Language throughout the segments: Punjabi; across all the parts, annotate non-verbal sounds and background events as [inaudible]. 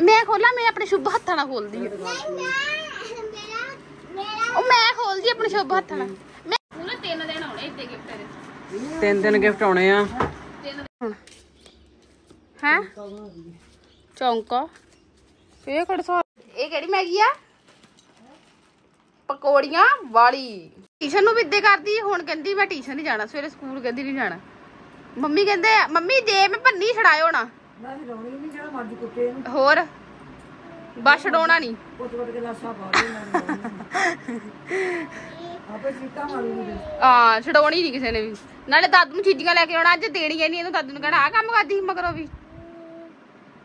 ਮੈਂ ਖੋਲਾਂ ਮੈਂ ਆਪਣੇ ਸ਼ੁਭ ਹੱਥਾਂ ਨਾਲ ਖੋਲਦੀ ਆ ਉਹ ਮੈਂ ਖੋਲਦੀ ਆਪਣੇ ਸ਼ੁਭ ਹੱਥਾਂ ਨਾਲ। ਮੈਂ ਪੂਰੇ ਤਿੰਨ ਦਿਨ ਆਉਣੇ ਇੱਥੇ ਗਿਫਟ ਦੇ ਤਿੰਨ ਦਿਨ ਗਿਫਟ ਆਉਣੇ ਆ। ਹੈ? ਚੌਂਕਾ। ਇਹ ਕਿਹੜਾ ਇਹ ਕਿਹੜੀ ਮੈਗੀ ਆ? ਪਕੌੜੀਆਂ ਵਾਲੀ। ਟਿਊਸ਼ਨ ਨੂੰ ਵੀ ਇੱਦੇ ਕਰਦੀ ਹੁਣ ਕਹਿੰਦੀ ਮੈਂ ਟਿਊਸ਼ਨ ਨਹੀਂ ਜਾਣਾ ਸਵੇਰੇ ਸਕੂਲ ਕਹਿੰਦੀ ਨਹੀਂ ਜਾਣਾ। ਮੰਮੀ ਕਹਿੰਦੇ ਮੰਮੀ ਦੇ ਮੈਂ ਭੰਨੀ ਛੜਾਇਓ ਨਾ ਮੈਂ ਵੀ ਰੌਣੀ ਨਹੀਂ ਜਿਹੜਾ ਮਰਜ਼ੀ ਕੁੱਤੇ ਨੂੰ। ਹੋਰ? ਬਸ ਛਡਾਉਣਾ ਨਹੀਂ। ਕੁੱਟ ਕੁੱਟ ਕੇ ਲਾਸ਼ਾਂ ਪਾ ਦੇ ਆਪੇ ਸੀਤਾ ਮਾਰੂ ਨਹੀਂ ਆ ਛਡਾਉਣੀ ਨਹੀਂ ਕਿਸੇ ਨੇ ਵੀ। ਨਾਲੇ ਦਾਦੂ ਨੂੰ ਚੀਜ਼ੀਆਂ ਲੈ ਕੇ ਆਉਣਾ ਅੱਜ ਦੇਣੀਆਂ ਨਹੀਂ ਇਹਨੂੰ ਦਾਦੂ ਨੂੰ ਕਹਿਣਾ ਆ ਕੰਮ ਕਰਦੀ ਮਗਰੋਂ ਵੀ।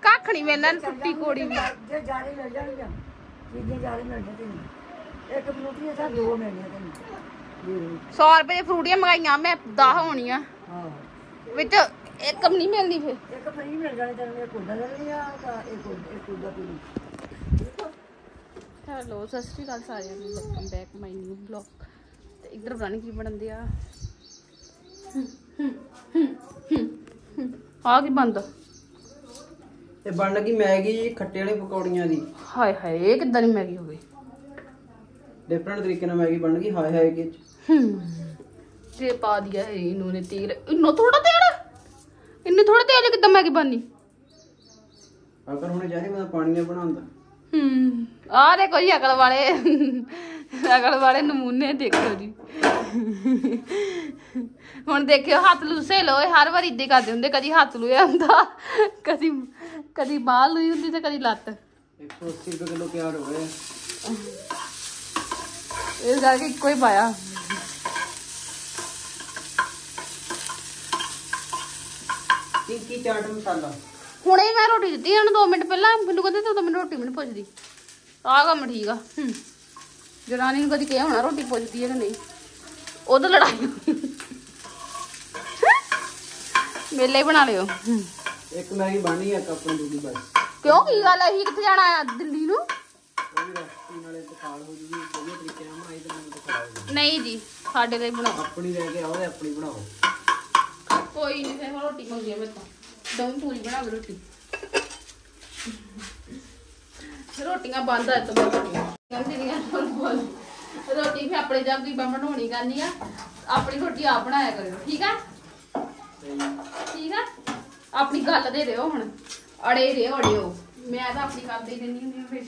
ਕੱਖ ਨਹੀਂ ਮਿਲਣਾ ਟੁੱਟੀ ਕੋੜੀ ਜੇ ਜਾਰੇ ਮਿਲ ਜਾਣਗੀਆਂ ਚੀਜ਼ਾਂ ਜਾਰੇ ਮਿਲ ਜਾਣਗੀਆਂ ਇੱਕ ਫਰੂਟੀ ਦਾ ਦੋ ਮਿਲਣੀਆਂ ਤੈਨੂੰ। 100 ਰੁਪਏ ਦੀਆਂ ਫਰੂਟੀਆਂ ਮੰਗਾਈਆਂ ਮੈਂ 10 ਹੋਣੀਆਂ। ਹਾਂ। ਵਿੱਚ ਹੈਲੋ ਸਤਿ ਸ਼੍ਰੀ ਅਕਾਲ ਸਾਰਿਆਂ ਨੂੰ welcome back my new blog ਤੇ ਇੱਧਰ ਬਣਨ ਕੀ ਬਣਦੇ ਆ ਆ ਕੀ ਬੰਦ। ਤੇ ਬਣ ਲੱਗੀ ਮੈਗੀ ਖੱਟੇ ਵਾਲੇ ਪਕੌੜੀਆਂ ਦੀ। ਹਾਏ ਹਾਏ ਇਹ ਕਿਦਾਂ ਦੀ ਮੈਗੀ ਹੋ ਗਈ? ਡਿਫਰੈਂਟ ਤਰੀਕੇ ਨਾਲ ਮੈਗੀ ਬਣ ਗਈ ਹਾਏ ਹਾਏ ਕਿ ਤੇ ਪਾ ਦਿਆ ਇਹਨੂੰ ਨੇ ਤੀਰ ਇਹਨੂੰ ਥੋੜਾ ਤੇ ਕਿੱਦਾਂ ਮੈਗੀ ਬਣਨੀ? ਅਕਲ ਹੁਣ ਜਾ ਮੈਂ ਪਾਣੀ ਬਣਾਉਂਦਾ ਹੂੰ ਆ ਦੇਖੋ ਜੀ ਅਕਲ ਵਾਲੇ। ਅਕਲ ਵਾਲੇ ਨਮੂਨੇ ਦੇਖੋ ਜੀ। ਹੁਣ ਦੇਖਿਓ ਹੱਥ ਲੂਸੇ ਲੋਏ ਹਰ ਵਾਰੀ ਇਦਾਂ ਕਰਦੇ ਹੁੰਦੇ ਕਦੀ ਹੱਥ ਲੂਇਆ ਹੁੰਦਾ ਕਦੀ ਕਦੀ ਬਾਹ ਲੂਈ ਹੁੰਦੀ ਤੇ ਕਦੀ ਲੱਤ। 180 ਰੁਪਏ ਕਿਲੋ ਪਿਆਰ ਹੋ ਗਿਆ ਇਸ ਕਰਕੇ ਇੱਕੋ ਹੀ ਪਾਇਆ। ਟਿੱਕੀ ਚਾਟ ਮਸਾਲਾ? ਹੁਣੇ ਹੀ ਮੈਂ ਰੋਟੀ ਦਿੱਤੀ ਇਹਨੂੰ 2 ਮਿੰਟ ਪਹਿਲਾਂ ਮੈਨੂੰ ਕਹਿੰਦੇ ਤੂੰ ਤਾਂ ਮੈਨੂੰ ਰੋਟੀ ਮੈਨੂੰ ਪੁੱਛਦੀ। ਆਹ ਕੰਮ ਠੀਕ ਆ। ਜਨਾਨੀ ਨੂੰ ਕਦੀ ਕਿਹਾ ਹੋਣਾ ਰੋਟੀ ਪੁੱਛਦੀ ਹੈ ਕਿ ਨਹੀਂ? ਉਹਦਾ ਲੜਾਈ। ਮੇਲੇ ਬਣਾ ਲਿਓ। ਇੱਕ ਮੈਗੀ ਬਣਨੀ ਆ ਕੱਪ ਨੂੰ ਦੂਜੀ ਬਸ। ਕਿਉਂ ਕੀ ਗੱਲ ਹੈ ਅਸੀਂ ਕਿੱਥੇ ਜਾਣਾ ਆ ਦਿੱਲੀ ਨੂੰ? ਵੀ। ਨਹੀਂ ਜੀ ਸਾਡੇ ਲਈ ਬਣਾਓ। ਆਪਣੀ ਲੈ ਕੇ ਆਓ ਤੇ ਆਪਣੀ ਬਣਾਓ। ਕੋਈ ਨਹੀਂ ਫੇਰ ਰੋਟੀ ਮੰਗੀ ਮੈਂ ਤਾਂ। ਦਮ ਪੂਰੀ ਬਣਾ ਕੇ ਰੋਟੀ। ਰੋਟੀਆਂ ਬੰਦ ਆ ਤਾਂ ਕਹਿੰਦੀ ਦੀਆਂ ਰੋਟੀ ਵੀ ਆਪਣੇ ਜੱਗ ਦੀ ਬਣਾਉਣੀ ਕਰਨੀ ਆ। ਆਪਣੀ ਰੋਟੀ ਆਪ ਬਣਾਇਆ ਕਰਿਓ, ਠੀਕ ਆ? ਠੀਕ ਆ? ਆਪਣੀ ਗੱਲ ਦੇ ਦਿਓ ਹੁਣ। ਅੜੇ ਰਿਓ ਅੜਿਓ। ਮੈਂ ਤਾਂ ਆਪਣੀ ਗੱਲ ਦੇ ਦਿੰਦੀ ਹੁੰਦੀ ਹਾਂ ਫਿਰ।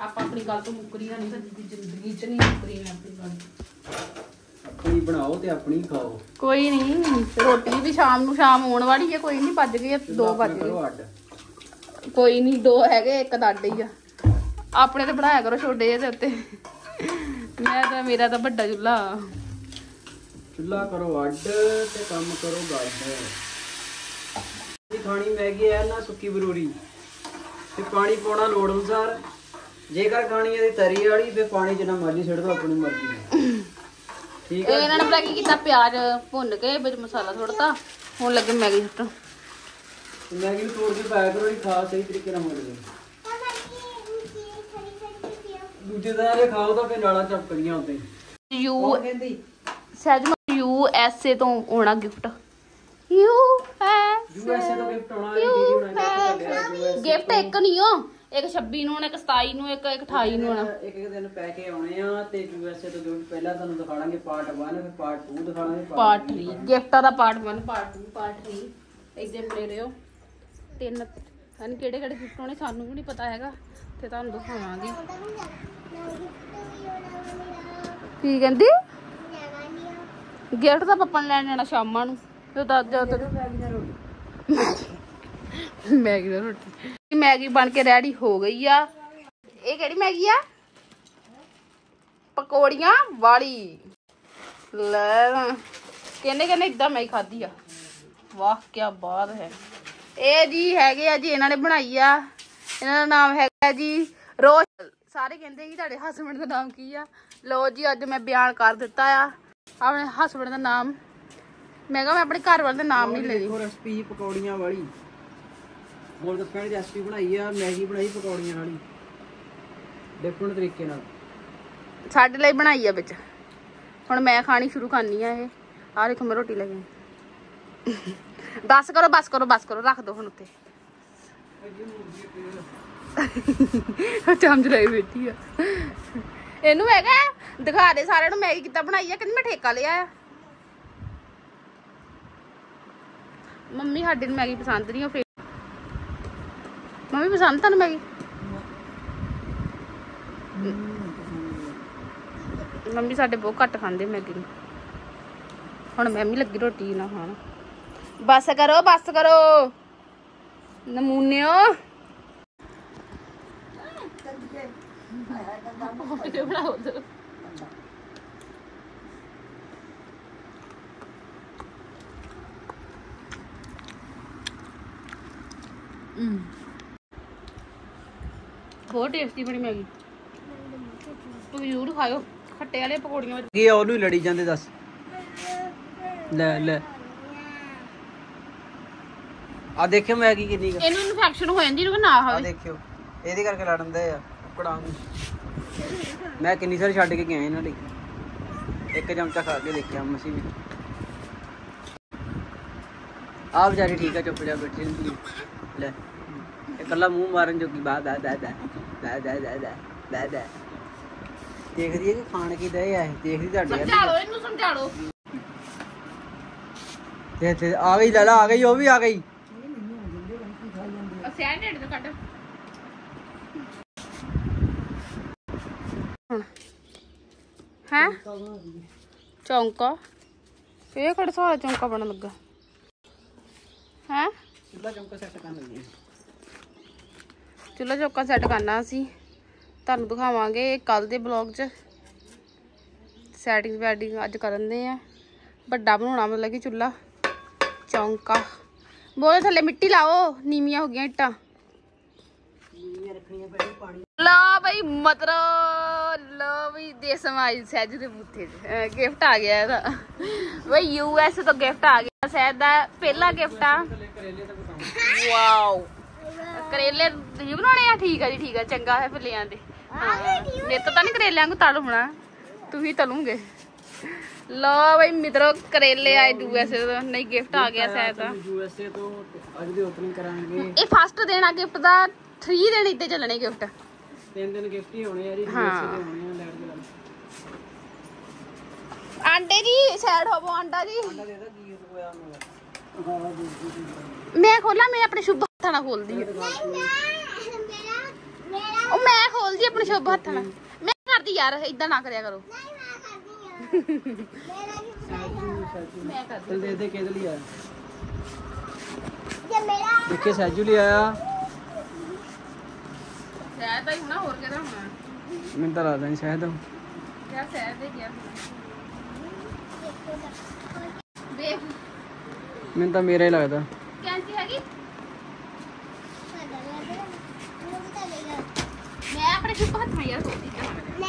ਆਪਾਂ ਆਪਣੀ ਗੱਲ ਤੋਂ ਮੁੱਕਰੀਆਂ ਨਹੀਂ ਕਦੀ ਜ਼ਿੰਦਗੀ 'ਚ ਨਹੀਂ ਮੁੱਕਰੀ ਮੈਂ ਆਪਣੀ ਗੱਲ। ਆਪਣੀ ਬਣਾਓ ਤੇ ਆਪਣੀ ਖਾਓ। ਕੋਈ ਨਹੀਂ ਰੋਟੀ ਵੀ ਸ਼ਾਮ ਨੂੰ ਸ਼ਾਮ ਆਉਣ ਵਾਲੀ ਹੈ ਕੋਈ ਨਹੀਂ ਵੱਜ ਗਏ 2 ਵੱਜ ਗਏ। ਕੋਈ ਨਹੀਂ ਦੋ ਹੈਗੇ ਇੱਕ ਤਾਂ ਅੱਡ ਹੀ ਆ। ਆਪਣੇ ਤੇ ਬਣਾਇਆ ਕਰੋ ਛੋਟੇ ਜਿਹੇ ਦੇ ਉੱਤੇ। ਮੈਂ ਤਾਂ ਮੇਰਾ ਤਾਂ ਵੱਡਾ ਚੁੱਲਾ ਚੁੱਲਾ ਕਰੋ ਅੱਡ ਤੇ ਕੰਮ ਕਰੋ ਗੱਡ ਇਹ ਖਾਣੀ ਮੈਗੀ ਹੈ ਨਾ ਸੁੱਕੀ ਬਰੂਰੀ। ਤੇ ਪਾਣੀ ਪਾਉਣਾ ਲੋੜ ਅਨੁਸਾਰ। ਜੇਕਰ ਖਾਣੀ ਇਹਦੀ ਤਰੀ ਵਾਲੀ ਤੇ ਪਾਣੀ ਜਿੰਨਾ ਮਰਜ਼ੀ ਛੱਡ ਦੋ ਆਪਣੀ ਮਰਜ਼ੀ ਠੀਕ ਇਹ ਹੈ ਇਹਨਾਂ ਨੇ ਪਤਾ ਕੀ ਕੀਤਾ? ਪਿਆਜ਼ ਭੁੰਨ ਕੇ ਵਿੱਚ ਮਸਾਲਾ ਥੋੜਤਾ ਹੁਣ ਲੱਗੇ ਮੈਗੀ ਸੁੱਟਣ। ਮੈਗੀ ਨੂੰ ਤੋੜ ਕੇ ਪਾਇਆ ਕਰੋ ਇਹ ਖਾ ਸਹੀ ਤਰੀਕੇ ਨਾਲ ਹੋ ਜਾਵੇ ਦੂਜੇ ਦਾ ਇਹ ਖਾਓ ਤਾਂ ਫਿਰ ਨਾਲਾਂ ਚਪਕਦੀਆਂ ਹੁੰਦੇ ਯੂ ਕਹਿੰਦੀ? ਸਹਿਜ ਯੂ ਐਸ ਏ ਤੋਂ ਆਉਣਾ ਗਿਫਟ। ਯੂ ਐਸ ਯੂਐਸਏ ਤੋਂ ਗਿਫਟ ਆਉਣਾ US ਗਿਫਟ ਇੱਕ ਨਹੀਂ ਹੋ ਇੱਕ 26 ਨੂੰ ਆਉਣਾ ਇੱਕ 27 ਨੂੰ ਇੱਕ ਇੱਕ 28 ਨੂੰ ਆਉਣਾ। ਇੱਕ ਇੱਕ ਦਿਨ ਪੈ ਕੇ ਆਉਣੇ ਆ ਤੇ ਯੂਐਸਏ ਤੋਂ ਗਿਫਟ ਪਹਿਲਾਂ ਤੁਹਾਨੂੰ ਦਿਖਾਵਾਂਗੇ ਪਾਰਟ 1 ਫਿਰ ਪਾਰਟ 2 ਦਿਖਾਵਾਂਗੇ ਪਾਰਟ 3 ਗਿਫਟਾਂ ਦਾ ਪਾਰਟ 1 ਪਾਰਟ 2 ਪਾਰਟ 3 ਐਗਜ਼ਾਮ ਲੈ ਰਿਓ ਤਿੰਨ ਹਨ ਕਿਹੜੇ ਕਿਹੜੇ ਗਿਫਟ ਹੋਣੇ ਸਾਨੂੰ ਵੀ ਨਹੀਂ ਪਤਾ ਹੈਗਾ। ਤੇ ਤੁਹਾਨੂੰ ਦਿਖਾਵਾਂਗੇ। ਕੀ ਕਹਿੰਦੀ? ਗਿਫਟ ਤਾਂ ਪਪਨ ਲੈਣ ਜਾਣਾ ਸ਼ਾਮਾਂ ਨੂੰ। ਤੇ ਤਾਂ ਜਦ ਤੱਕ ਮੈਗੀ ਦੀ ਰੋਟੀ। ਮੈਗੀ ਬਣ ਕੇ ਰੈਡੀ ਹੋ ਗਈ ਆ। ਇਹ ਕਿਹੜੀ ਮੈਗੀ ਆ? ਪਕੌੜੀਆਂ ਵਾਲੀ। ਲੈ। ਕਹਿੰਦੇ ਕਹਿੰਦੇ ਇਦਾਂ ਮੈਂ ਖਾਧੀ ਆ। ਵਾਹ ਕੀ ਬਾਤ ਹੈ। ਇਹ ਜੀ ਹੈਗੇ ਆ ਜੀ ਇਹਨਾਂ ਨੇ ਬਣਾਈ ਆ। ਇਹਨਾਂ ਦਾ ਨਾਮ ਹੈਗਾ ਜੀ ਰੋਸ਼ ਸਾਰੇ ਕਹਿੰਦੇ ਜੀ ਤੁਹਾਡੇ ਹਸਬੰਡ ਦਾ ਨਾਮ ਕੀ ਆ? ਲੋ ਜੀ ਅੱਜ ਮੈਂ ਬਿਆਨ ਕਰ ਦਿੱਤਾ ਆ। ਆਪਣੇ ਹਸਬੰਡ ਦਾ ਨਾਮ। ਮੈਂ ਕਿਹਾ ਮੈਂ ਆਪਣੇ ਘਰ ਵਾਲੇ ਦਾ ਨਾਮ ਨਹੀਂ ਲੈਣੀ ਰੈਸਪੀ ਪਕੌੜੀਆਂ ਵਾਲੀ। ਗੋਲ ਦੀ ਰੈਸਪੀ ਬਣਾਈ ਆ, ਮੈਗੀ ਬਣਾਈ ਪਕੌੜੀਆਂ ਵਾਲੀ। ਡਿਫਰੈਂਟ ਤਰੀਕੇ ਨਾਲ। ਸਾਡੇ ਲਈ ਬਣਾਈ ਆ ਵਿੱਚ। ਹੁਣ ਮੈਂ ਖਾਣੀ ਸ਼ੁਰੂ ਕਰਨੀ ਆ ਇਹ। ਆਹ ਦੇਖੋ ਮੈਂ ਰੋਟੀ ਲੈ ਕੇ ਬਸ ਕਰੋ ਬਸ ਕਰੋ ਬਸ ਕਰੋ, ਰੱਖ ਦੋ ਹੁਣ ਉੱਤੇ। ਚਮਚ ਲਈ ਬੈਠੀ ਆ। ਇਹਨੂੰ ਹੈਗਾ ਦਿਖਾ ਦੇ ਸਾਰਿਆਂ ਨੂੰ ਮੈਗੀ ਕਿੱਦਾਂ ਬਣਾਈ ਆ, ਕਹਿੰਦੀ ਮੈਂ ਠੇਕਾ ਲਿਆ ਆ। ਮੰਮੀ ਸਾਡੇ ਨੂੰ ਮੈਗੀ ਪਸੰਦ ਨਹੀਂ, ਉਹ ਮੰਮੀ ਪਸੰਦ ਤੁਹਾਨੂੰ ਮੈਗੀ? ਮੰਮੀ ਸਾਡੇ ਬਹੁਤ ਘੱਟ ਖਾਂਦੇ ਮੈਗੀ ਨੂੰ। ਹੁਣ ਮੈਂ ਵੀ ਲੱਗੀ ਰੋਟੀ ਨਾ ਖਾਣ। ਬਸ ਕਰੋ ਬਸ ਕਰੋ। ਨਮੂਨਿਓ। ਬਣਾਓ ਤੇ ਬਹੁਤ ਟੇਸਟੀ ਬਣੀ ਮੈਗੀ। ਤੁਸੀਂ ਜ਼ਰੂਰ ਖਾਓ ਖੱਟੇ ਵਾਲੇ ਪਕੌੜੀਆਂ ਵਿੱਚ। ਕੀ ਆ ਉਹਨੂੰ ਹੀ ਲੜੀ ਜਾਂਦੇ ਦੱਸ। ਲੈ ਲੈ। ਆ ਦੇਖਿਓ ਮੈਂ ਕਿੰਨੀ ਕੁ- ਇਹਨੂੰ ਇਨਫੈਕਸ਼ਨ ਹੋ ਜਾਂਦੀ ਇਹਨੂੰ ਨਾ ਆ ਹੋਵੇ ਦੇਖਿਓ ਇਹਦੇ ਕਰਕੇ ਲੜਨ ਦੇ ਆ ਕੁਕੜਾਂ ਨੂੰ। ਮੈਂ ਕਿੰਨੀ ਸਾਰੀ ਛੱਡ ਕੇ ਗਿਆ ਇਹਨਾਂ ਲਈ। ਇੱਕ ਚਮਚਾ ਖਾ ਕੇ ਦੇਖਿਆ ਮਸੀ ਵੀ। ਆ ਵਿਚਾਰੀ ਠੀਕ ਆ ਚੁੱਪ ਜਾ ਬੈਠੀ ਰਹਿੰਦੀ। ਲੈ। ਇਹ ਕੱਲਾ ਮੂੰਹ ਮਾਰਨ ਜੋਗੀ ਬਾਦ ਦਾ ਦਾ ਦਾ ਦਾ ਦਾ ਦਾ ਦਾ ਦਾ ਦਾ ਦੇਖਦੀ ਹੈ ਕਿ ਖਾਣ ਕੀ ਦੇ ਆ ਦੇਖਦੀ ਤੁਹਾਡੇ। ਸਮਝਾ ਲਓ ਇਹਨੂੰ ਸਮਝਾ ਲਓ। ਤੇ ਤੇ ਆ ਗਈ ਲੈ ਲਾ ਆ ਗਈ ਉਹ ਵੀ ਆ ਗਈ। ਅਸਿਆ ਢਿੱਡ ਤੋਂ ਕੱਢ। ਹੁਣ। ਹੈ? ਚੌਂਕਾ। ਇਹ ਕਿਹੜਾ ਸਾਰਾ ਚੌਂਕਾ ਬਣਨ ਲੱਗਾ? ਹੈ? ਚੁੱਲਾ ਚਮਕਾ ਸੈੱਟ ਕਰਨ ਲੱਗੀ। ਚੁੱਲ੍ਹਾ ਚੌਕਾ ਸੈੱਟ ਕਰਨਾ ਅਸੀਂ। ਤੁਹਾਨੂੰ ਦਿਖਾਵਾਂਗੇ ਕੱਲ ਦੇ ਬਲੌਗ 'ਚ। ਸੈਟਿੰਗ ਵੈਟਿੰਗ ਅੱਜ ਕਰਨ ਦੇ ਆ। ਵੱਡਾ ਬਣਾਉਣਾ ਮਤਲਬ ਕਿ ਚੁੱਲ੍ਹਾ। ਚੌਂਕਾ। ਬੋਲੇ ਥੱਲੇ ਮਿੱਟੀ ਲਾਓ, ਨੀਵੀਆਂ ਹੋ ਗਈਆਂ ਇੱਟਾਂ। ਰੱਖਣੀਆਂ ਲਾ ਬਈ ਮਤਲਬ ਲਾ ਬਈ ਦੇਸਮ ਆਈ ਸਹਿਜ ਦੇ ਬੂਥੇ ਗਿਫਟ ਆ ਗਿਆ ਇਹਦਾ। ਬਈ ਯੂ ਐਸ ਤੋਂ ਗਿਫਟ ਆ ਗਿਆ ਸਹਿਜ ਦਾ। ਪਹਿਲਾ ਗਿਫਟ ਆ। ਵਾਓ करेले ਤੁਸੀਂ बनाने ठीक है जी ठीक है चंगा है फिर ਫਿਰ ਲੈ ਆਂਦੇ ਮੇਰੇ ਤੋਂ ਤਾਂ ਨਹੀਂ ਕਰੇਲਿਆਂ ਨੂੰ ਤਲ ਹੋਣਾ। ਤੁਸੀਂ लो भाई मित्रो करेले आए यूएसए तो नहीं गिफ्ट आ गया शायद तो यूएसए तो आज दी ओपनिंग करेंगे ये फ़र्स्ट देना गिफ्ट दा 3 दिन इते चलने गिफ्ट 3 दिन गिफ्ट ही होने यार यूएसए दे होने लाइट के जी साइड होबो अंडा जी आंटा दे दो की होया मैं खोला मैं अपने शुभ ਹੱਥਾਂ ਨਾਲ ਖੋਲਦੀ ਹਾਂ ਉਹ ਮੈਂ ਖੋਲਦੀ ਆਪਣੇ ਸ਼ੁਭ ਹੱਥਾਂ ਨਾਲ। ਮੈਂ ਕਰਦੀ ਯਾਰ ਇਦਾਂ ਨਾ ਕਰਿਆ ਕਰੋ। ਮੈਂ ਕਰਦੀ [laughs] ਦੇ ਦੇ ਕਿਹਦੇ ਲਈ ਆਇਆ? ਦੇਖੇ ਸੈਜੂ ਲਈ ਆਇਆ? ਤਾਂ ਹੀ ਹੋਣਾ ਹੋਰ ਕਿਹਦਾ ਹੋਣਾ? ਮੈਨੂੰ ਤਾਂ ਲੱਗਦਾ ਨਹੀਂ ਸ਼ਾਇਦ ਯਾਰ ਸਹਿ ਦੇ ਗਿਆ ਦੇਖ ਮੈਨੂੰ ਤਾਂ ਮੇਰਾ ਹੀ ਲੱਗਦਾ। ਕੈਂਚੀ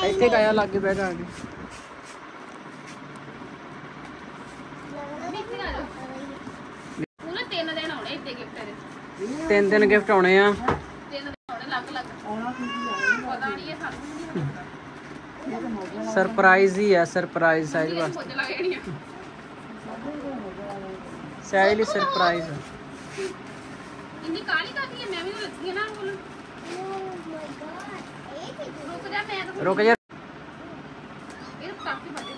ਇੱਥੇ ਕਾਇਆ ਤਿੰਨ ਦਿਨ ਗਿਫਟ ਆਉਣੇ ਆ। ਸਰਪ੍ਰਾਈਜ਼ ਹੀ ਆ ਸਰਪ੍ਰਾਈਜ਼ ਸਾਈਜ਼ ਵਾਸਤੇ। ਸਾਈਜ਼ ਸਰਪ੍ਰਾਈਜ਼ ਇੰਨੀ ਕਾਲੀ ਕਾਦੀ ਹੈ ਮੈਂ ਵੀ ਰੱਖੀ ਹੈ ਨਾ ਉਹ ਮਾਈ ਗॉड ਰੁਕ ਜਾ ਮੈਂ ਤਾਂ ਰੁਕ ਜਾ। ਇਹ ਕਾਫੀ ਬੜੇ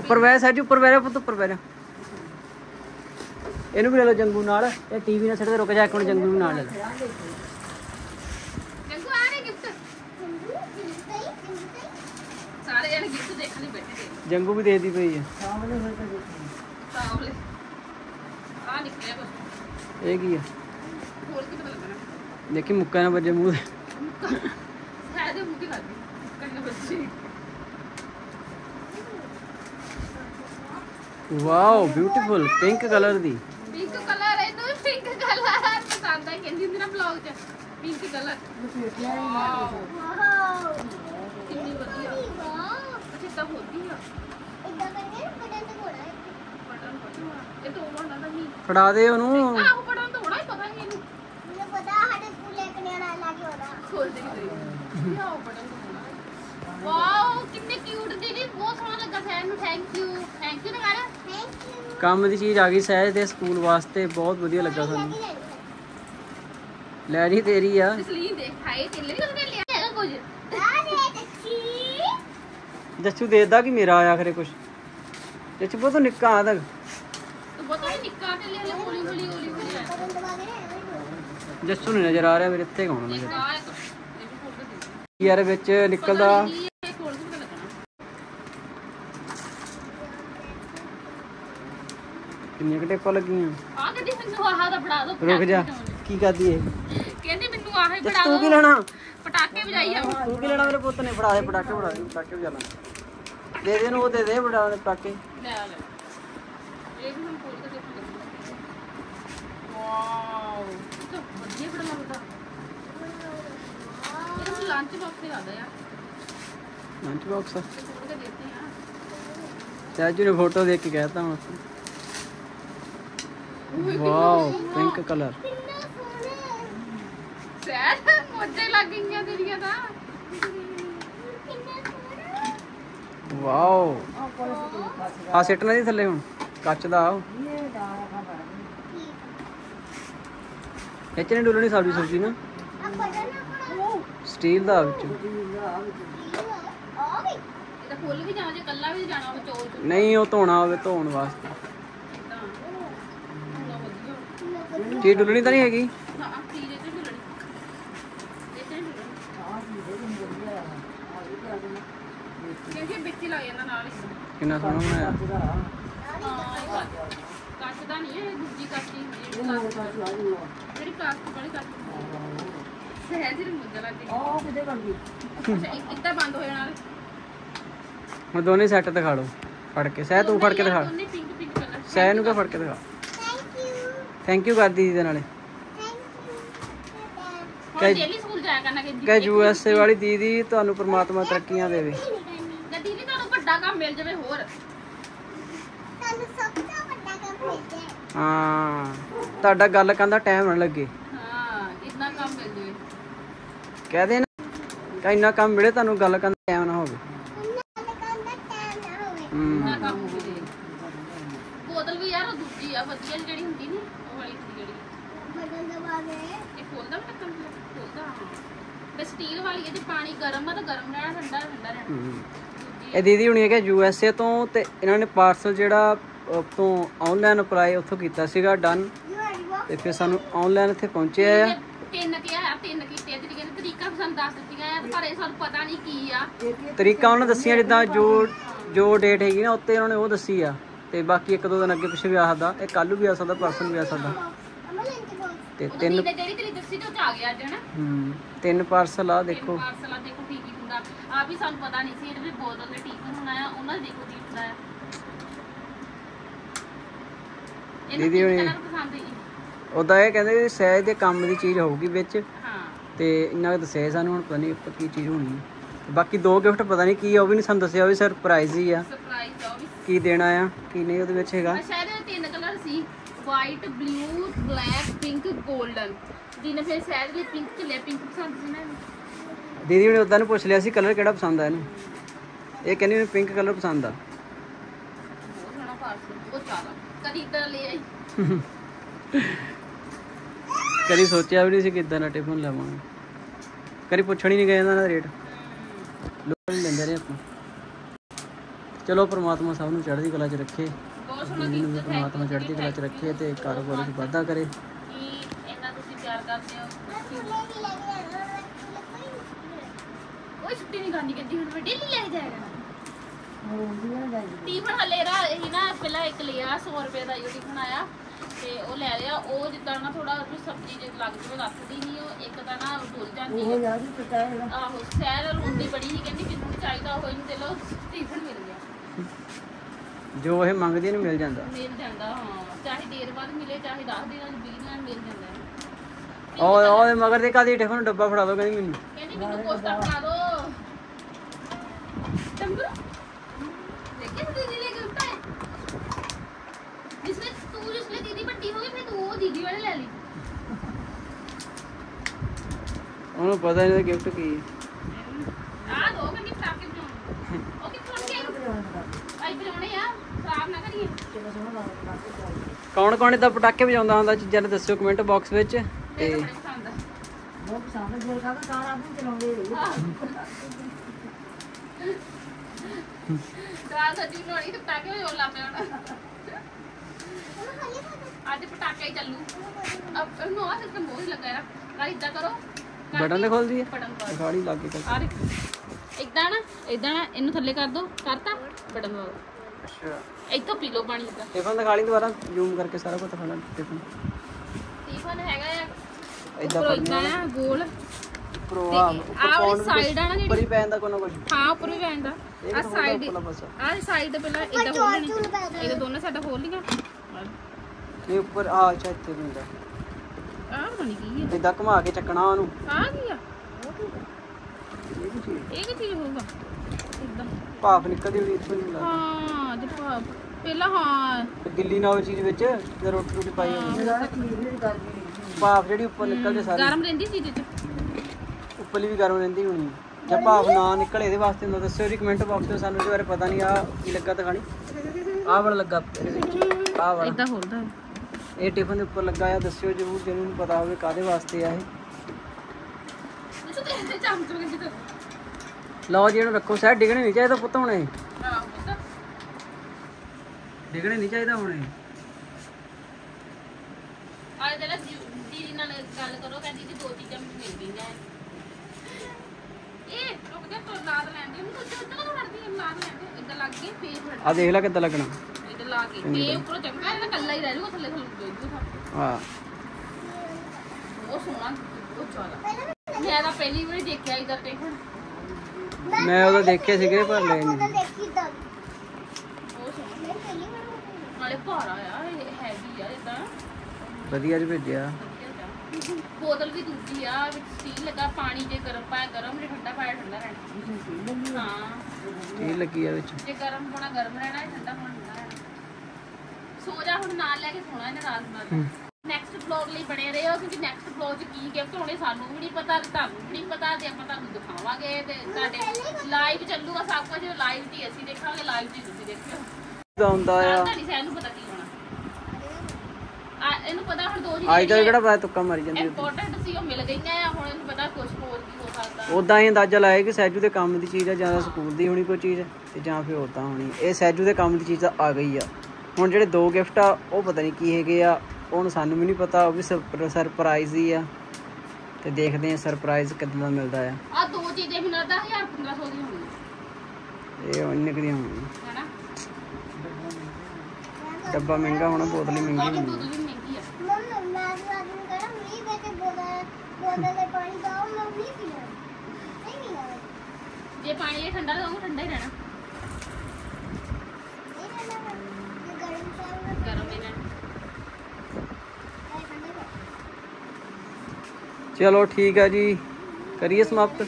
ਉੱਪਰ ਸਾਜੂ ਜਾ ਪੁੱਤ ਉੱਪਰ ਜਾ। ਇਹਨੂੰ ਵੀ ਲੈ ਲਓ ਜੰਗੂ ਨਾਲ ਇਹ ਟੀਵੀ ਨਾਲ ਸਿੱਟਦੇ ਰੁਕ ਜਾ ਇੱਕ ਮਿੰਟ ਜੰਗੂ ਨੂੰ ਨਾਲ ਲੈ ਲਓ। ਜੰਗੂ ਆ ਰਹੇ ਗਿਫਟ ਸਾਰੇ ਜਣੇ ਗਿਫਟ ਦੇਖਣ ਲਈ ਬੈਠੇ ਨੇ। ਜੰਗੂ ਵੀ ਦੇਦੀ ਪਈ ਆ। ਸਾਹਮਣੇ। ਆ ਨਿਕਲਿਆ ਕੁਛ। ਇਹ ਕੀ ਆ? देखी मुक्का ना बजे मुँह। वाओ ब्यूटीफुल पिंक कलर दी। पिंक कलर है तो पिंक कलर पसंद है किन दिन ब्लॉग च पिंक कलर वाओ कितनी बढ़िया। अच्छा तब होती है। इदा करके बटन तो घोड़ा है। बटन घोड़ा ये तो ओवर ना था मी फड़ा दे ਉਹਨੂੰ ਖੋਲ ਦੇ ਕਿਤੇ ਆਹੋ ਬਟਨ ਤਾਂ ਹੋਣਾ ਵਾਓ ਕਿੰਨੇ ਕਿਊਟ ਦੀਦੀ ਬਹੁਤ ਸੋਹਣਾ ਲੱਗਾ ਅੰਕਲ ਸਾਹਿਬ ਨੂੰ ਥੈਂਕ ਯੂ ਥੈਂਕ ਯੂ ਨਾ ਕਰ ਕੰਮ ਦੀ ਚੀਜ਼ ਆ ਗਈ ਸਹਿਜ ਦੇ ਸਕੂਲ ਵਾਸਤੇ ਬਹੁਤ ਵਧੀਆ ਲੱਗਾ ਸਾਨੂੰ। ਲੈ ਜੀ। ਤੇਰੀ ਆ। ਤਸਲੀਮ ਦੇਖ ਹਾਏ ਵੀ ਉਹਨੇ ਲਿਆ ਹੈਗਾ ਕੁਝ। ਜੱਸੂ। ਦੇਦਾ ਕਿ ਮੇਰਾ ਆਇਆ ਖਰੇ ਕੁਛ। ਜੱਸੂ ਬਹੁਤ ਨਿੱਕਾ ਆ ਤੱਕ। ਤੂੰ ਬਹੁਤ ਨਿੱਕਾ ਤੇ ਲੈ ਹੌਲੀ ਹੌਲੀ ਹੌਲੀ ਹੌਲੀ ਆਇਆ ਜੱਸੂ ਨਹੀਂ ਨਜ਼ਰ ਆ ਰਿਹਾ ਮੇਰੇ ਇੱਥੇ ਕੌਣ ਨਜ਼ਰ ਆ ਦੇ ਯਾਰ ਵਿੱਚ ਨਿਕਲਦਾ। ਕਿੰਨੀਆਂ ਕੁ ਟੇਪਾਂ ਲੱਗੀਆਂ? ਆ ਕਹਿੰਦੀ ਮੈਨੂੰ ਆਹ ਦਾ ਫੜਾ ਦੋ ਰੁਕ ਜਾ। ਕੀ ਕਰਦੀ ਏ ਕਹਿੰਦੀ ਮੈਨੂੰ ਆਹ ਹੀ ਫੜਾ ਤੂੰ ਕੀ ਦੋ ਲੈਣਾ? ਪਟਾਕੇ ਵਜਾਈ ਆ। ਤੂੰ ਕੀ ਲੈਣਾ? ਮੇਰੇ ਪੁੱਤ ਨੇ ਫੜਾ ਦੇ ਪਟਾਕੇ ਫੜਾ ਦੇ ਪਟਾਕੇ ਵਜਾ ਦੇ ਦੇ ਨੂੰ ਉਹ ਦੇ ਦੇ ਫੜਾ ਦੇ ਪਟਾਕੇ। ਲੈ ਲੈ। ਇਹ ਵੀ ਹੁਣ ਕੋਲ ਤੋਂ ਦੇਖਣ ਵਾਓ ਇਹ ਤਾਂ ਵਧੀਆ ਬੜਾ ਲੱਗਦਾ। ਲੰਚ ਬਾਕਸ ਹੀ ਲੱਗਦਾ ਯਾਰ ਲੰਚ ਬਾਕਸ ਉਹਦੇ ਦੇਖਦੇ ਆ। ਸਹਿਜੂ ਨੇ ਫੋਟੋ ਦੇਖ ਕੇ ਕਹਿਤਾ ਹੁਣ। ਵਾਓ ਪਿੰਕ ਕਲਰ ਸੈਰ ਮੋਜੇ ਲੱਗ ਗਈਆਂ ਤੇਰੀਆਂ ਤਾਂ। ਵਾਓ ਆ ਸਿੱਟਣਾ ਦੀ ਥੱਲੇ ਹੁਣ ਕੱਚ ਦਾ ਆ। ਇਹ ਚ ਨਹੀਂ ਡੁੱਲਣੀ ਸਬਜ਼ੀ ਸਬਜ਼ੀ ਨਾ ਸਟੀਲ ਦਾ ਵਿੱਚ। ਇਹ ਤਾਂ ਫੁੱਲ ਵੀ ਜਾਣਾ ਜੇ ਕੱਲਾ ਵੀ ਜਾਣਾ ਉਹ ਚੋਲ ਚ ਨਹੀਂ ਉਹ ਧੋਣਾ ਹੋਵੇ ਧੋਣ ਵਾਸਤੇ। ਚੀਜ਼ ਡੁੱਲਣੀ ਤਾਂ ਨਹੀਂ ਹੈਗੀ? ਹਾਂ ਕਿਉਂਕਿ ਵਿੱਚ ਹੀ ਲੱਗ ਜਾਂਦਾ ਨਾਲ ਹੀ ਕਿੰਨਾ ਸੋਹਣਾ ਬਣਾਇਆ? ਹਾਂ ਕੱਚ ਦਾ ਨਹੀਂ ਇਹ ਦੂਜੀ ਕੱਚ ਹੀ। ਹੁੰਦੀ ਹੈ ਜਿਹੜੀ ਪਲਾਸਟਿਕ ਵਾਲੀ। ਕੱਚ ਸਹਿਜ ਨੂੰ ਮੁੱਦਾ ਲੱਗ ਗਈ ਉਹ ਕਿਤੇ ਗਈ। ਅੱਛਾ ਇੱਕ ਤਾਂ ਬੰਦ ਹੋ ਜਾਣਾ ਹੁਣ ਦੋਨੇ ਸੈੱਟ ਦਿਖਾ ਲਓ। ਫੜ ਕੇ। ਸਹਿ ਤੂੰ ਫੜ ਕੇ ਦਿਖਾ। ਦੋਨੇ ਪਿੰਕ ਪਿੰਕ ਕਲਰ ਸਹਿ ਨੂੰ ਕਾ ਫੜ ਕੇ ਦਿਖਾ? ਥੈਂਕ ਯੂ ਕਰਦੀ ਦੇ ਨਾਲੇ। ਹੁਣ ਡੇਲੀ ਸਕੂਲ ਜਾਇਆ ਕਰਨਾ ਕਿ ਕਹੇ ਯੂ ਐਸ ਏ ਵਾਲੀ ਦੀਦੀ ਤੁਹਾਨੂੰ ਪ੍ਰਮਾਤਮਾ ਤਰੱਕੀਆਂ ਦੇਵੇ। ਗੱਡੀ ਵੀ ਤੁਹਾਨੂੰ ਵੱਡਾ ਕੰਮ ਮਿਲ ਜਾਵੇ ਹੋਰ। ਹਾਂ। ਤੁਹਾਡਾ ਗੱਲ ਕਰਨ ਦਾ ਟਾਈਮ ਨਾ ਲੱਗੇ ਹਾਂ ਇਤਨਾ ਕੰਮ ਮਿਲ ਜਾਵੇ ਕਹਿ ਦੇ ਨਾ ਕਿ ਇੰਨਾ ਕੰਮ ਮਿਲੇ ਤੁਹਾਨੂੰ ਗੱਲ ਕਰਨ ਦਾ ਟਾਈਮ ਨਾ ਹੋਵੇ। ਹੂੰ। ਇਤਨਾ ਕੰਮ ਹੋ ਜੇ ਬੋਤਲ ਵੀ ਯਾਰ ਉਹ ਦੂਜੀ ਆ ਵਧੀਆ ਜਿਹੜੀ ਹੁੰਦੀ ਨੀ ਉਹ ਵਾਲੀ ਹੁੰਦੀ ਜਿਹੜੀ। ਇਹ ਖੋਲਦਾ ਵੀ ਟੱਕਣ ਖੋਲਦਾ ਹਾਂ ਤੇ ਸਟੀਲ ਵਾਲੀ ਇਹਦੇ ਪਾਣੀ ਗਰਮ ਆ ਤਾਂ ਗਰਮ ਰਹਿਣਾ ਠੰਡਾ ਠੰਡਾ ਰਹਿਣਾ। ਇਹ ਦੀਦੀ ਹੁਣੀ ਹੈਗੇ ਯੂ ਐਸ ਏ ਤੋਂ ਤੇ ਇਹਨਾਂ ਨੇ ਪਾਰਸਲ ਜਿਹੜਾ ਆਨਲਾਈਨ ਅਪਲਾਈ ਉੱਥੋਂ ਕੀਤਾ ਸੀਗਾ ਡਨ ਤੇ ਫਿਰ ਸਾਨੂੰ ਆਨਲਾਈਨ ਇੱਥੇ ਪਹੁੰਚਿਆ ਆ। ਤਿੰਨ ਆ ਤਿੰਨ ਤਰੀਕਾ ਵੀ ਸਾਨੂੰ ਦੱਸ ਦਿੱਤੀਆਂ ਆ ਪਰ ਇਹ ਸਾਨੂੰ ਪਤਾ ਨਹੀਂ ਕੀ ਆ। ਤਰੀਕਾ ਉਹਨਾਂ ਦੱਸੀਆਂ ਜਿੱਦਾਂ ਜੋ ਜੋ ਡੇਟ ਹੈਗੀ ਨਾ ਉੱਤੇ ਉਹਨਾਂ ਨੇ ਉਹ ਦੱਸੀ ਆ। ਤੇ ਬਾਕੀ ਇੱਕ ਦੋ ਦਿਨ ਅੱਗੇ ਪਿੱਛੇ ਵੀ ਆ ਸਕਦਾ। ਇਹ ਕੱਲ ਵੀ ਆ ਸਕਦਾ ਪਰਸਨ ਵੀ ਆ ਸਕਦਾ। ਤੇ ਤਿੰਨ ਤਿੰਨ ਜਿਹੜੀ ਤੇਰੀ ਦੱਸੀ ਤੇ ਉਹ ਚ ਆ ਗਿਆ ਅੱਜ ਹਨਾ? ਹੂੰ ਤਿੰਨ ਪਾਰਸਲ ਆ ਦੇਖੋ। ਪਾਰਸਲ ਆ ਦੇਖੋ ਕੀ ਕੀ ਹੁੰਦਾ। ਆ ਵੀ ਸਾਨੂੰ ਪਤਾ ਨਹੀਂ ਸੀ ਇਹਦੇ ਵਿੱਚ ਬੋਤਲ ਦੇ ਟੀਕਨ ਹੋਣਾ ਆ ਉਹਨਾਂ ਦੇ ਦੇਖੋ ਕੀ ਹੁੰਦਾ ਆ। ਇਹਨੂੰ ਦੀਦੀ ਹੀ ਉਦਾਂ ਇਹ ਕਹਿੰਦੇ ਸਹਿਜ ਦੇ ਕੰਮ ਦੀ ਚੀਜ਼ ਹੋਊਗੀ ਵਿੱਚ। ਤੇ ਇੰਨਾ ਕੁ ਦੱਸਿਆ ਸਾਨੂੰ ਹੁਣ ਪਤਾ ਨਹੀਂ ਉੱਪਰ ਕੀ ਚੀਜ਼ ਹੋਣੀ ਹੈ ਤੇ ਬਾਕੀ ਦੋ ਗਿਫਟ ਪਤਾ ਨਹੀਂ ਕੀ ਆ ਉਹ ਵੀ ਨਹੀਂ ਸਾਨੂੰ ਦੱਸਿਆ ਉਹ ਵੀ ਸਰਪ੍ਰਾਈਜ਼ ਹੀ ਆ। ਸਰਪ੍ਰਾਈਜ਼ ਆ ਉਹ ਵੀ। ਕੀ ਦੇਣਾ ਆ ਕੀ ਨਹੀਂ ਉਹਦੇ ਵਿੱਚ ਹੈਗਾ? ਇਹ ਤਿੰਨ ਕਲਰ ਸੀ white blue black pink golden ਜਿਹਨੇ ਫਿਰ ਸ਼ਾਇਦ ਲਈ ਪਿੰਕ ਚੱਲਿਆ ਪਿੰਕ ਪਸੰਦ ਸੀ ਨਾ ਇਹਨੂੰ। ਦੀਦੀ ਨੇ ਉਦਾਂ ਨੂੰ ਪੁੱਛ ਲਿਆ ਸੀ ਕਲਰ ਕਿਹੜਾ ਪਸੰਦ ਆ ਇਹਨੂੰ। ਇਹ ਕਹਿੰਦੀ ਮੈਨੂੰ ਪਿੰਕ ਕਲਰ ਪਸੰਦ ਆ। ਬਹੁਤ ਸੋਹਣਾ ਪਾਰਸਲ ਬਹੁਤ ਜ਼ਿਆਦਾ। ਕਦੀ ਇਦਾਂ ਲੈ ਆਈ। [laughs] ਕਦੀ ਸੋਚਿਆ ਵੀ ਨਹੀਂ ਸੀ ਕਿਦਾਂ ਦਾ ਟਿਫਨ ਲਵਾਂਗੇ। ਕਦੀ ਪੁੱਛਣ ਹੀ ਨਹੀਂ ਗਏ ਇਹਨਾਂ ਦਾ ਰੇਟ। ਲੋਕ ਨਹੀਂ ਲੈਂਦੇ ਰਹੇ ਆਪਾਂ। ਚਲੋ ਪ੍ਰਮਾਤਮਾ ਸਭ ਨੂੰ ਚੜ੍ਹਦੀ ਕਲਾ 'ਚ ਰੱਖੇ। ਬਹੁਤ ਸੋਹਣਾ ਦੀਦੀ ਨੂੰ ਵੀ ਪ੍ਰਮਾਤਮਾ ਚੜ੍ਹਦੀ ਕਲਾ 'ਚ ਰੱਖੇ ਤੇ ਕਾਰੋਬਾਰ ਵਿੱਚ ਵਾਧਾ ਕਰੇ। ਇੰਨਾ ਤੁਸੀਂ ਪਿਆਰ ਕਰਦੇ ਹੋ। ਕੋਈ ਛੁੱਟੀ ਨਹੀਂ ਕਰਨੀ ਕਹਿੰਦੀ ਹੁਣ ਮੈਂ। ਡੇਲੀ ਲੈ ਜਾਈ ਟੀਫਨ ਹਲੇ ਰਾ ਇਹ ਨਾ ਪਹਿਲਾਂ ਇੱਕ ਲਿਆ 100 ਰੁਪਏ ਦਾ ਇਹ ਟੀਫਨ ਆਇਆ ਤੇ ਉਹ ਲੈ ਲਿਆ ਉਹ ਜਿੱਦਾਂ ਨਾ ਥੋੜਾ ਵੀ ਸਬਜ਼ੀ ਜੇ ਲੱਗ ਜਵੇ ਰੱਖਦੀ ਨਹੀਂ ਉਹ ਇੱਕ ਤਾਂ ਨਾ ਡੁੱਲ ਜਾਂਦੀ ਉਹ ਹੈ ਯਾਦ ਹੀ ਪਤਾ ਹੈ ਆਹੋ ਸਹਿਰ ਰੋਂਦੀ ਬੜੀ ਸੀ ਕਹਿੰਦੀ ਮੈਨੂੰ ਨੀ ਚਾਹੀਦਾ ਉਹ ਇਹਨੂੰ ਦੇ ਲਓ ਟੀਫਨ ਮਿਲ ਗਿਆ। ਜੋ ਇਹ ਮੰਗਦੀ ਇਹਨੂੰ ਮਿਲ ਜਾਂਦਾ। ਮਿਲ ਜਾਂਦਾ ਹਾਂ ਚਾਹੇ ਦੇਰ ਬਾਅਦ ਮਿਲੇ ਚਾਹੇ 10 ਦਿਨਾਂ ਚ 20 ਦਿਨਾਂ ਮਿਲ ਜਾਂਦਾ। ਹੈ। ਉਹ ਉਹਦੇ ਮਗਰ ਦੇ ਕਾਦੀ ਟਿਫਨ ਡੱਬਾ ਫੜਾ ਦੋ ਕਹਿੰਦੀ ਮੈਨੂੰ। ਕਹਿੰਦੀ ਮੈਨੂੰ ਕੋਸਤਾ ਬਣਾ ਦੋ। ਟੰਬਰ ਦੇਖਿਆ ਤੂੰ ਦੀਦੀ ਲੈ ਕੇ ਉੱਤਾ ਹੈ ਜਿਸਨੇ ਤੂੰ ਜਿਸਨੇ ਦੀਦੀ ਵੱਡੀ ਹੋ ਗਈ ਫਿਰ ਤੂੰ ਉਹ ਦੀਦੀ ਵਾਲੇ ਲੈ ਲਈ। ਉਹਨੂੰ ਪਤਾ ਨਹੀਂ ਗਿਫਟ ਕੀ ਹੈ। ਆ ਦੋ ਕਹਿੰਦੀ ਫਰਾਕੇ ਬਣਾਉਣ ਉਹ ਕਿੱਥੋਂ ਕੇ ਆਈ? ਬਣਾਉਣੇ ਆ ਖਰਾਬ ਨਾ ਕਰੀਏ। ਕੌਣ ਕੌਣ ਇਦਾਂ ਪਟਾਕੇ ਵਜਾਉਂਦਾ ਹੁੰਦਾ ਚੀਜ਼ਾਂ ਨੂੰ ਦੱਸਿਓ ਕਮੈਂਟ ਬਾਕਸ ਵਿੱਚ ਤੇ ਆ। ਬਹੁਤ ਪਸੰਦ ਹੈ ਦਿਲ ਕਰਦਾ ਸਾਰਾ ਦਿਨ ਚਲਾਉਂਦੇ ਰਹੀ। ਦਾਲ ਸੱਜੀ ਬਣਾਉਣੀ ਤੇ ਪਟਾਕੇ ਹੋ ਲਾ ਪਿਆ ਹੁਣ। ਅੱਜ ਪਟਾਕੇ ਹੀ ਚੱਲੂ। ਅਬ ਇਹਨੂੰ ਆ ਸਿਸਟਮ ਬਹੁਤ ਹੀ ਲੱਗਾ ਹੈ ਨਾ ਇਦਾਂ ਕਰੋ ਬਟਨ ਤੇ ਖੋਲਦੀ ਹੈ ਬਟਨ ਕਰ ਖਾੜੀ ਲੱਗ ਕੇ ਆ ਦੇਖ। ਇਦਾਂ ਨਾ ਇਦਾਂ ਨਾ ਇਹਨੂੰ ਥੱਲੇ ਕਰ ਦੋ ਕਰਤਾ ਬਟਨ ਦਬਾਓ ਅੱਛਾ। ਇੱਥੋਂ ਪੀ ਲਓ ਪਾਣੀ ਦਾ ਟਿਫਨ ਦਿਖਾ ਲਈ ਦੁਬਾਰਾ ਜ਼ੂਮ ਕਰਕੇ ਸਾਰਾ ਕੁਝ ਦਿਖਾਣਾ ਟਿਫਨ ਟੀਫਨ ਹੈਗਾ ਆ। ਉੱਪਰੋਂ ਇਦਾਂ ਆ ਗੋਲ। ਪ੍ਰੋ ਤੇ ਆ ਵਾਲੀ side ਆ ਨਾ ਜਿਹੜੀ- ਉੱਪਰ ਹੀ ਪੈਂਦਾ ਕੋਈ ਨਾ ਕੁਝ ਹਾਂ ਉੱਪਰ ਵੀ ਪੈਂਦਾ। ਇਹ ਆ ਸਾਈਡ ਆ ਸਾਈਡ ਪਹਿਲਾਂ ਇਦਾਂ ਖੋਲਣੀ। ਇਹਦੇ ਦੋਨੇ ਸਾਡਾ ਖੋਲ ਲਿਆ ਇਹ ਉੱਪਰ ਆ ਅੱਛਾ ਇੱਥੇ ਪੈਂਦਾ ਆ ਬਣੀ ਕੀ ਆ। ਏਦਾਂ ਘੁਮਾ ਕੇ ਚੱਕਣਾ ਉਹਨੂੰ। ਆ? ਆ? ਇਹ ਕੀ ਚੀਜ਼? ਇਹ ਕੀ ਚੀਜ਼ ਹੋਊਗਾ? ਇਦਾਂ। ਭਾਫ ਨਿਕਲਦੀ ਹੋਈ ਇੱਥੋਂ ਨਹੀਂ ਲੱਗਦਾ ਹਾਂ ਤੇ ਭਾ- ਪਹਿਲਾਂ ਹਾਂ। ਤੇ ਗਿੱਲੀ ਨਾ ਚੀਜ਼ ਵਿੱਚ ਜੇ ਰੋਟੀ ਰੋਟੀ ਪਾਈ ਹੋਵੇ। ਭਾਫ ਜਿਹੜੀ ਉੱਪਰ ਨਿਕਲਦੇ ਸਾਰੀ। ਗਰਮ ਰਹਿੰਦੀ ਚੀਜ਼ ਚ। ਉੱਪਰਲੀ ਵੀ ਗਰਮ ਰਹਿੰਦੀ ਹੋਣੀ। ਜੇ ਭਾਫ ਨਾ ਨਿਕਲੇ ਇਹਦੇ ਵਾਸਤੇ ਹੁੰਦਾ ਦੱਸਿਓ ਜੀ ਕਮੈਂਟ ਬਾਕਸ ਵਿੱਚ ਸਾਨੂੰ ਇਹਦੇ ਬਾਰੇ ਪਤਾ ਨਹੀਂ ਆ ਕੀ ਲੱਗਾ ਦਿਖਾਣੀ ਆਹ ਵਾਲਾ ਲੱਗਾ। ਆਹ ਵਾਲਾ। ਇਦਾਂ ਖੋਲਦਾ। ਹੈ ਇਹ ਟਿਫਨ ਦੇ ਉੱਪਰ ਲੱਗਾ ਆ, ਦੱਸਿਓ ਜਰੂਰ, ਜਿਹਨੂੰ ਪਤਾ ਹੋਵੇ ਕਾਦੇ ਵਾਸਤੇ ਆ ਇਹ। ਲਓ ਜੀ, ਇਹਨੂੰ ਰੱਖੋ ਸਾਈਡ ਡਿੱਗਣੇ ਨਹੀਂ ਚਾਹੀਦਾ ਪੁੱਤ ਹੁਣੇ। ਹਾਂ ਨਹੀਂ ਚਾਹੀਦਾ ਹੁਣੇ। ਆ ਜਿਹੜਾ ਦੀਦੀ ਨਾਲ ਗੱਲ ਕਰੋ ਕਹਿੰਦੀ ਕਿ ਦੋ ਚੀਜ਼ਾਂ ਮਿਲ ਗਈਆਂ ਆ ਦੇਖ ਲੈ ਕਿੱਦਾਂ ਲੱਗਣਾ। ਲਾ ਕੇ। ਫੇਰ ਉੱਪਰੋਂ ਚੰਗਾ ਇਹਦਾ ਕੱਲਾ ਹੀ ਰਹਿ ਜਾਊਗਾ ਥੱਲੇ ਥੱਲੇ ਦੇ ਦੂਗਾ ਹਾਂ। ਉਹ ਸੋਹਣਾ ਉਹ ਜ਼ਿਆਦਾ ਮੈਂ ਤਾਂ ਪਹਿਲੀ ਵਾਰੀ ਦੇਖਿਆ ਇਦਾਂ ਤੇ। ਹੁਣ ਮੈਂ ਉਹਦਾ ਦੇਖੇ ਸੀਗੇ ਪਰ ਲੈ ਨਹੀਂ। ਉਹ ਸੋਹਣਾ। ਨਾਲੇ ਭਾਰਾ ਆ ਇਹ ਹੈਵੀ ਆ ਇਦਾਂ ਵਧੀਆ ਜਿਹਾ ਭੇਜਿਆ। ਬੋਤਲ ਵੀ ਦੂਜੀ ਆ ਵਿੱਚ ਸਟੀਲ ਲੱਗਾ ਪਾਣੀ ਜੇ ਗਰਮ ਪਾਇਆ ਗਰਮ ਜੇ ਠੰਡਾ ਪਾਇਆ ਠੰਡਾ ਰਹਿਣਾ। ਹਾਂ। ਇਹ ਲੱਗੀ ਆ ਵਿੱਚ। ਜੇ ਗਰਮ ਹੋਣਾ ਗਰਮ ਰਹਿਣਾ ਹੈ ਠੰਡਾ ਹੋਣਾ। ਠੰਡਾ ਰਹਿਣਾ ਸੋ ਜਾ ਹੁਣ ਨਾਲ ਲੈ ਕੇ ਸੋਣਾ ਇਹਨੇ ਰਾਤ ਨਾਲ ਨੈਕਸਟ ਵਲੌਗ ਲਈ ਬਣੇ ਰਹੋ ਕਿਉਂਕਿ ਨੈਕਸਟ ਵਲੌਗ 'ਚ ਕੀ ਗਿਫਟ ਹੋਣੇ ਸਾਨੂੰ ਵੀ ਨਹੀਂ ਪਤਾ ਤੇ ਤੁਹਾਨੂੰ ਵੀ ਨਹੀਂ ਪਤਾ ਤੇ ਆਪਾਂ ਤੁਹਾਨੂੰ ਦਿਖਾਵਾਂਗੇ ਤੇ ਤੁਹਾਡੇ ਲਾਈਵ ਚੱਲੂਗਾ ਸਭ ਕੁਝ ਲਾਈਵ 'ਚ ਹੀ ਅਸੀਂ ਦੇਖਾਂਗੇ ਲਾਈਵ 'ਚ ਹੀ ਤੁਸੀਂ ਦੇਖਿਓ। ਦਾ ਹੁੰਦਾ ਆ। ਤੁਹਾਡੀ ਸੈਨ ਨੂੰ ਪਤਾ ਕੀ ਹੋਣਾ। ਆ ਇਹਨੂੰ ਪਤਾ ਹੁਣ ਦੋ ਅੱਜ ਦਾ ਚੀਜ਼ਾਂ ਕਿਹੜਾ ਪਤਾ ਤੁੱਕਾ ਮਾਰੀ ਜਾਂਦੀ ਇੰਪੋਰਟੈਂਟ ਸੀ ਉਹ ਮਿਲ ਗਈਆਂ ਆ ਹੁਣ ਇਹਨੂੰ ਪਤਾ ਕੁਝ ਹੋਰ ਕੀ ਹੋ ਸਕਦਾ। ਉਦਾਂ ਹੀ ਅੰਦਾਜ਼ਾ ਲਾਇਆ ਕਿ ਸੈਜੂ ਦੇ ਕੰਮ ਦੀ ਚੀਜ਼ ਆ ਜਾਂ ਸਕੂਲ ਦੀ ਹੋਣੀ ਕੋਈ ਚੀਜ਼ ਤੇ ਜਾਂ ਫਿਰ ਉਦਾਂ ਹੋਣੀ। ਇਹ ਸੈਜੂ ਦੇ ਕੰਮ ਦੀ ਚੀਜ਼ ਤਾਂ ਆ ਗਈ ਆ। ਹੁਣ ਜਿਹੜੇ ਦੋ ਗਿਫਟ ਆ ਉਹ ਪਤਾ ਨਹੀਂ ਕੀ ਹੈਗੇ ਆ ਉਹਨੂੰ ਸਾਨੂੰ ਵੀ ਨਹੀਂ ਪਤਾ ਉਹ ਵੀ ਸਰਪ੍ਰਾਈਜ਼ ਹੀ ਆ। ਤੇ ਦੇਖਦੇ ਆ ਸਰਪ੍ਰਾਈਜ਼ ਕਿੱਦਾਂ ਦਾ ਮਿਲਦਾ ਆ। ਆ ਦੋ ਚੀਜ਼ਾਂ ਮੈਨੂੰ ਲੱਗਦਾ 1000 1500 ਦੀ ਹੋਣੀ ਇਹ ਇੰਨੇ ਕੁ ਦੀਆਂ ਹੋਣਗੀਆਂ। ਹੈਨਾ? ਡੱਬਾ ਮਹਿੰਗਾ ਹੋਣਾ ਬੋਤਲ ਹੀ ਮਹਿੰਗੀ ਕਾਹਦੀ ਹੋਣੀ ਦੁੱਧ ਵੀ ਮਹਿੰਗੀ ਆ। ਜੇ ਪਾਣੀ ਇਹ ਠੰਡਾ ਉਹ ਠੰਡਾ ਹੀ ਰਹਿਣਾ ਗਰਮ ਹੀ ਰਹਿਣਾ ਚਲੋ ਠੀਕ ਆ ਜੀ ਕਰੀਏ ਸਮਾਪਤ।